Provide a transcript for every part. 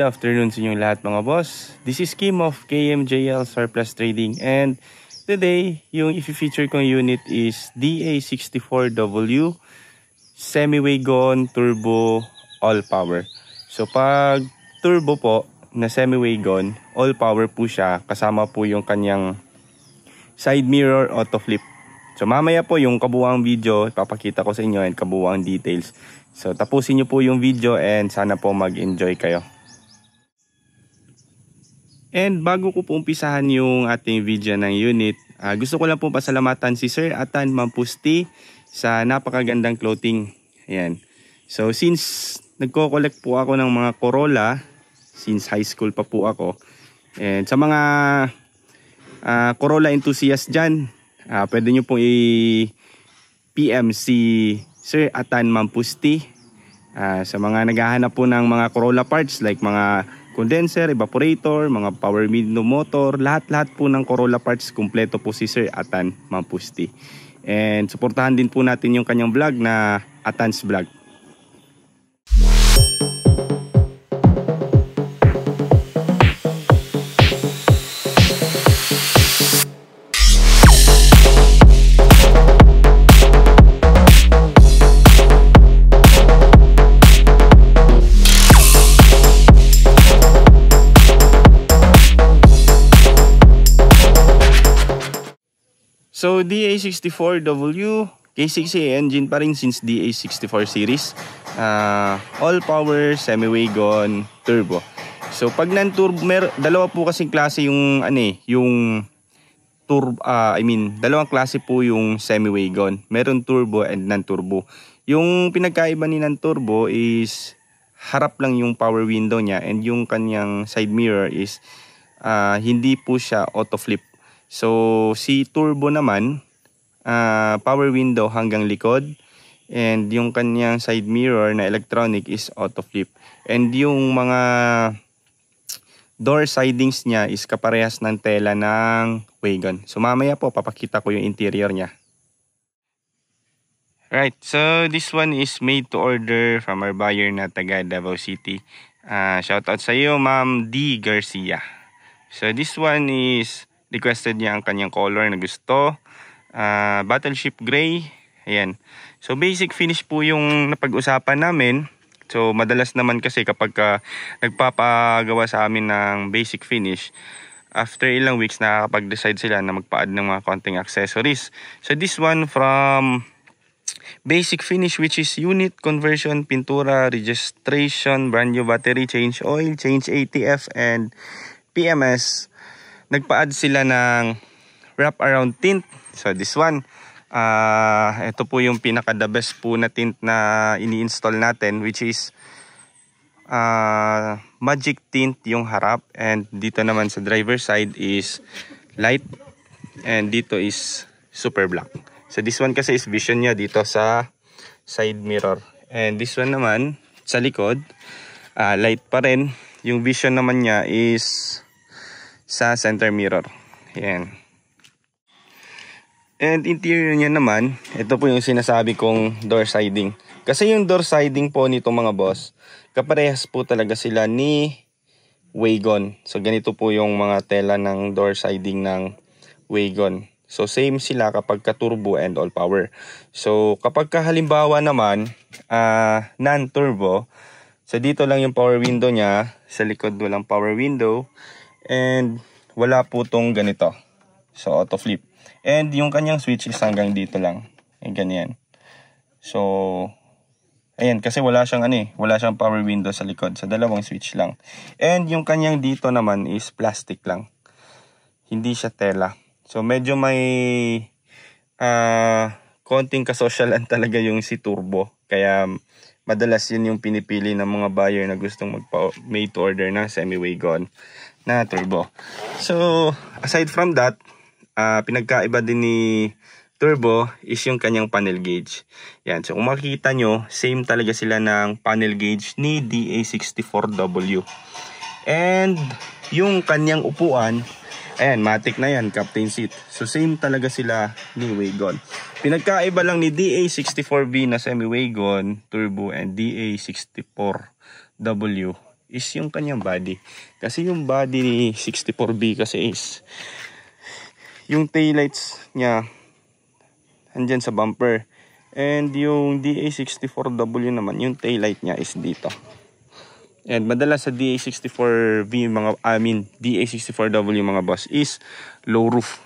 Good afternoon sa inyong lahat mga boss. This is Kim of KMJL Surplus Trading and today yung i-feature kong unit is DA64W Semi-Wagon Turbo All Power. So pag turbo po na semi-wagon, all power po siya kasama po yung kanyang side mirror auto flip. So mamaya po yung kabuwang video, ipapakita ko sa inyo and kabuwang details. So tapusin nyo po yung video and sana po mag-enjoy kayo. And bago ko po umpisahan yung ating video ng unit, uh, gusto ko lang po pasalamatan si Sir Atan Mampusti sa napakagandang clothing. Ayan. So since nagko-collect po ako ng mga Corolla, since high school pa po ako, and sa mga uh, Corolla enthusiast dyan, uh, pwede nyo pong i-PM si Sir Atan Mampusti. Uh, sa mga naghahanap po ng mga Corolla parts like mga condenser, evaporator, mga power window motor, lahat-lahat po ng Corolla parts kumpleto po si Sir Atan Mampusti. And suportahan din po natin yung kanyang vlog na Atan's Vlog. So DA64W K6A engine pa rin since DA64 series. Uh, all power semi-wagon turbo. So pag non-turbo, mer dalawa po kasing klase yung ano eh, yung turbo uh, I mean, dalawang klase po yung semi-wagon. Meron turbo and non-turbo. Yung pinagkaiba ni non-turbo is harap lang yung power window niya and yung kanyang side mirror is uh, hindi po siya auto flip So, si turbo naman, uh, power window hanggang likod. And yung kanyang side mirror na electronic is auto flip. And yung mga door sidings niya is kaparehas ng tela ng wagon. So mamaya po papakita ko yung interior niya. Right, so this one is made to order from our buyer na taga Davao City. Uh, shout out sa iyo, Ma'am D. Garcia. So this one is requested niya ang kanyang color na gusto. Uh, battleship gray. Ayan. So basic finish po yung napag-usapan namin. So madalas naman kasi kapag ka nagpapagawa sa amin ng basic finish, after ilang weeks nakakapag-decide sila na magpa-add ng mga konting accessories. So this one from basic finish which is unit conversion, pintura, registration, brand new battery, change oil, change ATF and PMS nagpa-add sila ng wrap around tint. So this one, uh, ito po yung pinaka the best po na tint na ini-install natin which is uh, magic tint yung harap and dito naman sa driver side is light and dito is super black. So this one kasi is vision niya dito sa side mirror and this one naman sa likod uh, light pa rin. Yung vision naman niya is sa center mirror. Yan. And interior niya naman, ito po yung sinasabi kong door siding. Kasi yung door siding po nito mga boss, kaparehas po talaga sila ni Wagon. So ganito po yung mga tela ng door siding ng Wagon. So same sila kapag ka turbo and all power. So kapag ka halimbawa naman uh, non-turbo, so dito lang yung power window niya, sa likod walang power window. And wala po tong ganito. So, auto flip. And yung kanyang switch is hanggang dito lang. Ay, ganyan. So, ayan, kasi wala siyang ano eh, wala siyang power window sa likod. Sa dalawang switch lang. And yung kanyang dito naman is plastic lang. Hindi siya tela. So, medyo may uh, konting kasosyalan talaga yung si Turbo. Kaya, madalas yun yung pinipili ng mga buyer na gustong mag-made to order ng semi-wagon na turbo. So, aside from that, uh, pinagkaiba din ni turbo is yung kanyang panel gauge. Yan. So, kung makikita nyo, same talaga sila ng panel gauge ni DA64W. And, yung kanyang upuan, ayan, matic na yan, captain seat. So, same talaga sila ni Wagon. Pinagkaiba lang ni DA64V na semi-wagon, turbo, and DA64W is yung kanyang body. Kasi yung body ni 64B kasi is yung taillights niya andyan sa bumper. And yung DA64W naman, yung taillight niya is dito. And madalas sa DA64V mga I mean DA64W mga boss is low roof.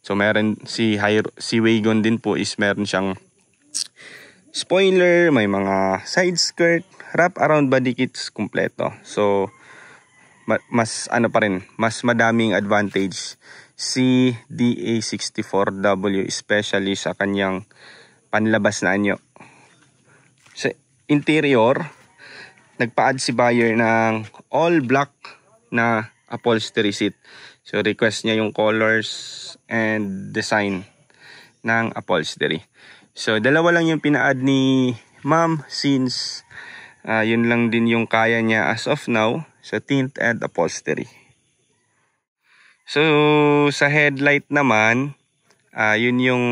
So meron si high, si Wagon din po is meron siyang spoiler, may mga side skirt, wrap around body kits kumpleto. So mas ano pa rin, mas madaming advantage si DA64W especially sa kanyang panlabas na anyo. Sa interior, nagpa-add si buyer ng all black na upholstery seat. So request niya yung colors and design ng upholstery. So dalawa lang yung pina-add ni ma'am since uh, yun lang din yung kaya niya as of now sa tint and upholstery. So sa headlight naman, uh, yun yung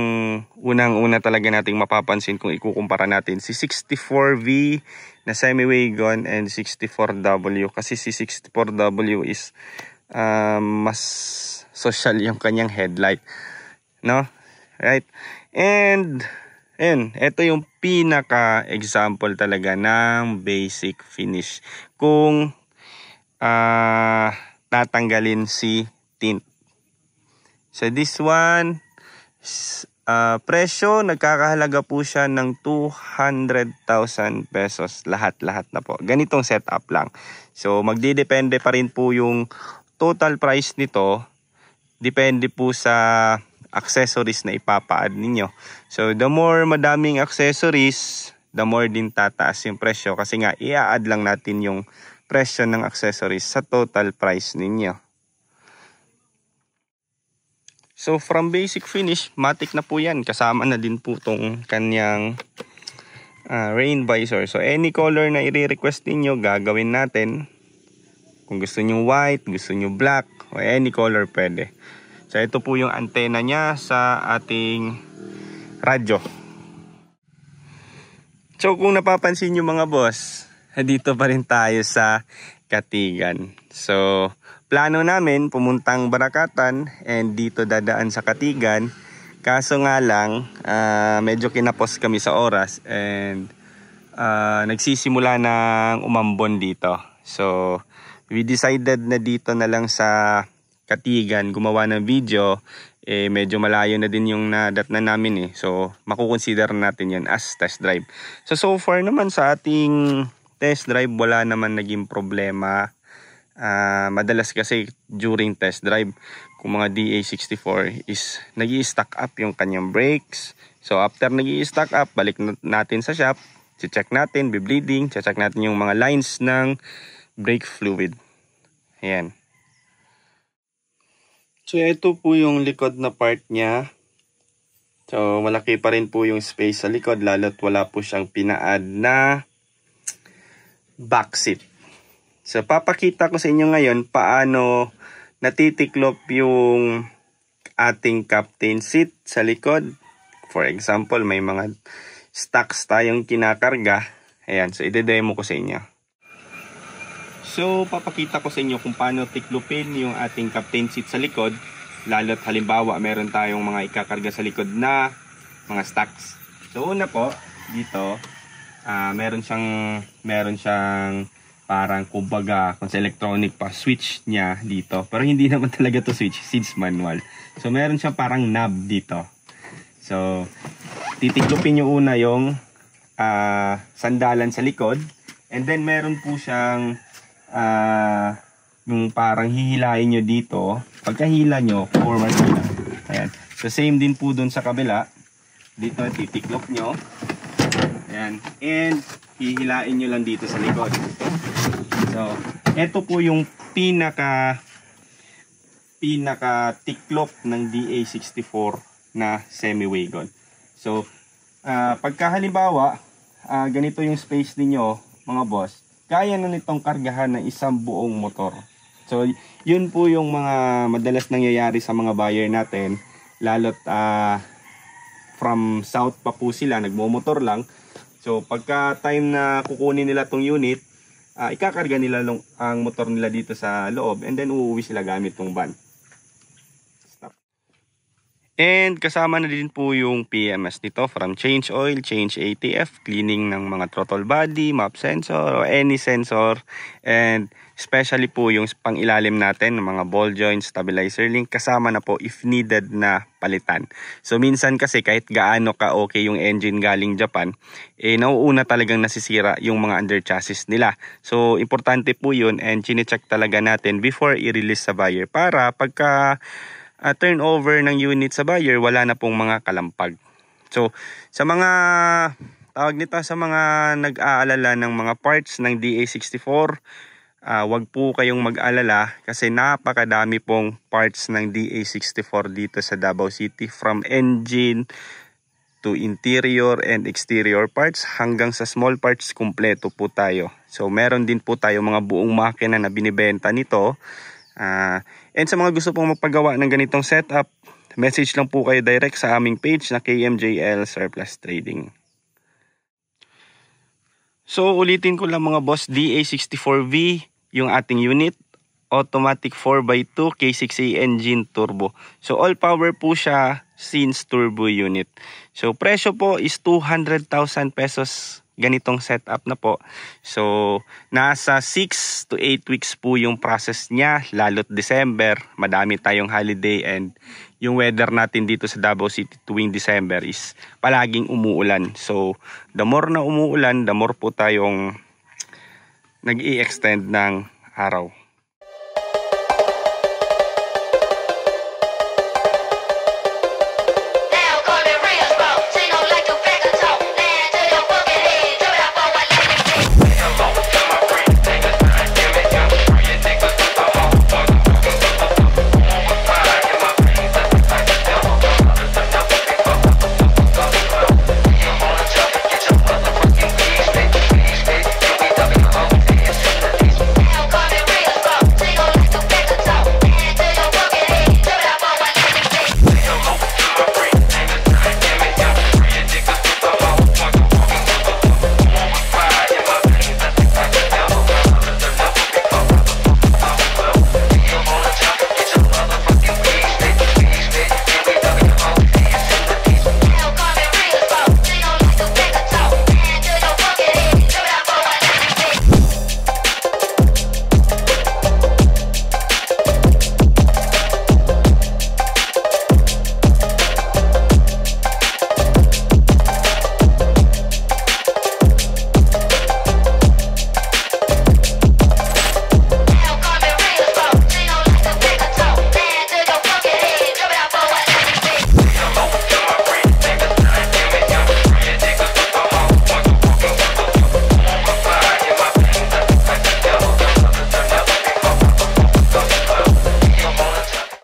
unang-una talaga nating mapapansin kung ikukumpara natin. Si 64V na semi-wagon and 64W kasi si 64W is uh, mas social yung kanyang headlight. No? Right? And Ayun, ito yung pinaka example talaga ng basic finish. Kung uh, tatanggalin si tint. So this one, uh, presyo, nagkakahalaga po siya ng 200,000 pesos. Lahat-lahat na po. Ganitong setup lang. So magdidepende pa rin po yung total price nito. Depende po sa accessories na ipapa-add ninyo. So the more madaming accessories, the more din tataas yung presyo kasi nga i-add lang natin yung presyo ng accessories sa total price ninyo. So from basic finish, matic na po yan. Kasama na din po tong kanyang uh, rain visor. So any color na i-request ninyo, gagawin natin. Kung gusto nyo white, gusto nyo black, o any color pwede. So ito po yung antena niya sa ating radyo. So kung napapansin nyo mga boss, dito pa rin tayo sa Katigan. So plano namin pumuntang Barakatan and dito dadaan sa Katigan. Kaso nga lang, uh, medyo kinapos kami sa oras and uh, nagsisimula ng umambon dito. So we decided na dito na lang sa Katigan gumawa ng video, eh medyo malayo na din yung nadat na namin eh. So makukonsider natin yan as test drive. So so far naman sa ating test drive wala naman naging problema. Uh, madalas kasi during test drive kung mga DA64 is nag stack up yung kanyang brakes. So after nag stack up, balik natin sa shop, check natin, be-bleeding, check natin yung mga lines ng brake fluid. Ayan. So ito po yung likod na part niya. So malaki pa rin po yung space sa likod lalo't wala po siyang pina-add na back seat. So papakita ko sa inyo ngayon paano natitiklop yung ating captain seat sa likod. For example, may mga stocks tayong kinakarga. Ayan, so ide-demo ko sa inyo. So, papakita ko sa inyo kung paano tiklupin yung ating captain seat sa likod. Lalo't halimbawa, meron tayong mga ikakarga sa likod na mga stocks. So, una po, dito, uh, meron siyang, meron siyang parang kumbaga kung sa electronic pa switch niya dito pero hindi naman talaga to switch seeds manual so meron siyang parang knob dito so titiklopin niyo una yung uh, sandalan sa likod and then meron po siyang uh, yung parang hihilain nyo dito, pagkahila nyo, forward nyo. Ayan. So same din po dun sa kabila. Dito titiklop nyo. Ayan. And hihilain nyo lang dito sa likod. So, ito po yung pinaka pinaka tiklop ng DA64 na semi-wagon. So, uh, pagka halimbawa, uh, ganito yung space ninyo, mga boss, kaya na nitong kargahan ng isang buong motor. So, yun po yung mga madalas nangyayari sa mga buyer natin. Lalot uh, from south pa po sila, nagmomotor lang. So, pagka time na kukunin nila tong unit, ah, ikakarga nila ang motor nila dito sa loob and then uuwi sila gamit tong van. And kasama na din po yung PMS nito from change oil, change ATF, cleaning ng mga throttle body, map sensor, or any sensor. And especially po yung pangilalim natin, mga ball joints, stabilizer link, kasama na po if needed na palitan. So minsan kasi kahit gaano ka okay yung engine galing Japan, eh nauuna talagang nasisira yung mga under chassis nila. So importante po yun and chinecheck talaga natin before i-release sa buyer para pagka uh, turnover ng unit sa buyer, wala na pong mga kalampag. So, sa mga tawag nito sa mga nag-aalala ng mga parts ng DA64, uh, wag po kayong mag-alala kasi napakadami pong parts ng DA64 dito sa Davao City from engine to interior and exterior parts hanggang sa small parts kumpleto po tayo. So meron din po tayo mga buong makina na binibenta nito Uh, and sa mga gusto pong magpagawa ng ganitong setup, message lang po kayo direct sa aming page na KMJL Surplus Trading. So ulitin ko lang mga boss, DA64V yung ating unit. Automatic 4x2 K6A engine turbo. So all power po siya since turbo unit. So presyo po is 200,000 pesos ganitong setup na po. So, nasa 6 to 8 weeks po yung process niya, lalo't December, madami tayong holiday and yung weather natin dito sa Davao City tuwing December is palaging umuulan. So, the more na umuulan, the more po tayong nag-i-extend ng araw.